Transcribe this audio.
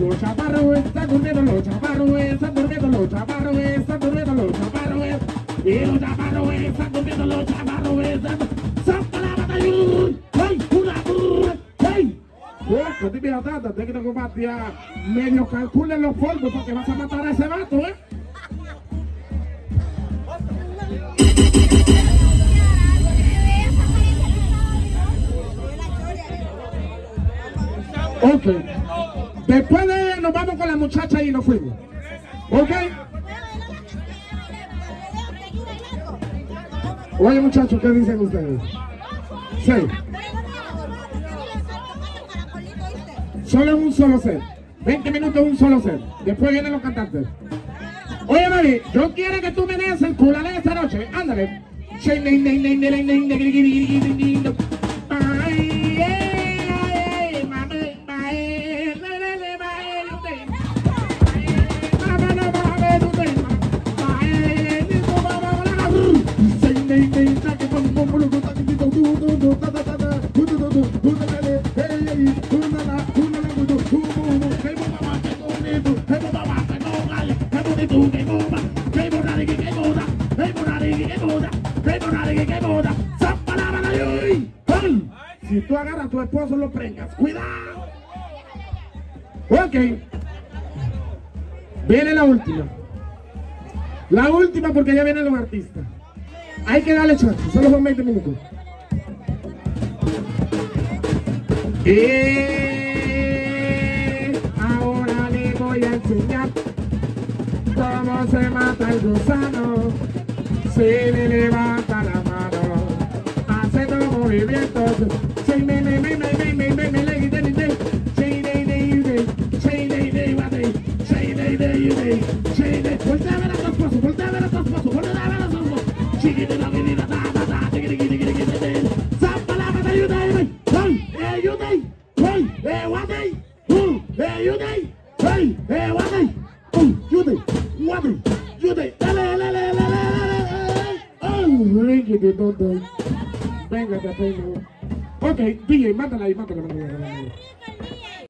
Los chaparros están durmiendo, los durmiendo, los durmiendo, los los durmiendo, los. ¡Ay! ¡Ay! Pues, calculen los polvos porque vas a matar a ese vato, ¿eh? Ok. Después de nos vamos con la muchacha y nos fuimos. ¿Ok? Oye muchachos, ¿qué dicen ustedes? Sí. Solo en un solo set. 20 minutos un solo set. Después vienen los cantantes. Oye, Mari, yo quiero que tú me des el culale esta noche. Ándale. Si tú agarras tu esposo, lo prengas. ¡Cuidado! Ok. Viene la última. La última porque ya vienen los artistas. Hay que darle chance, solo son 20 minutos. Y ahora le voy a enseñar cómo se mata el gusano. Se le levanta la mano, haciendo movimientos. Sí, me, me, me, me, me, me, me, me. Voltea a ver a tu esposo, voltea a ver a a ver a ayude. ¡Hey! Venga. Ok, DJ, mátala ahí.